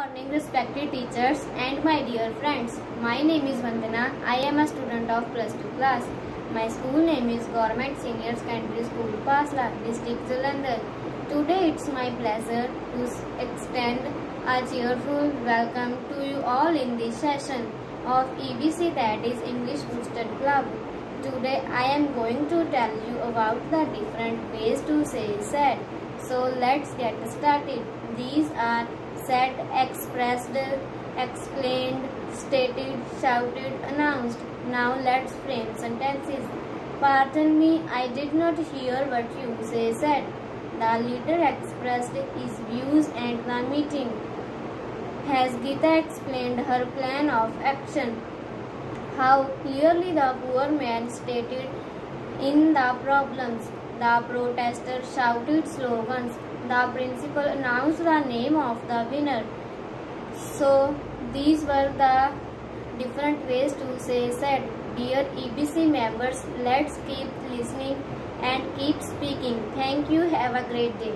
morning, respected teachers and my dear friends. My name is Vandana. I am a student of plus 2 class. My school name is Government Senior Secondary School, Pasla, District Jalandhar. Today it's my pleasure to extend a cheerful welcome to you all in this session of EBC that is English Booster Club. Today I am going to tell you about the different ways to say said. So let's get started. These are said, expressed, explained, stated, shouted, announced. Now let's frame sentences. Pardon me, I did not hear what you say said. The leader expressed his views at the meeting. Has Gita explained her plan of action? How clearly the poor man stated in the problems. The protesters shouted slogans. The principal announced the name of the winner. So these were the different ways to say said. Dear EBC members, let's keep listening and keep speaking. Thank you. Have a great day.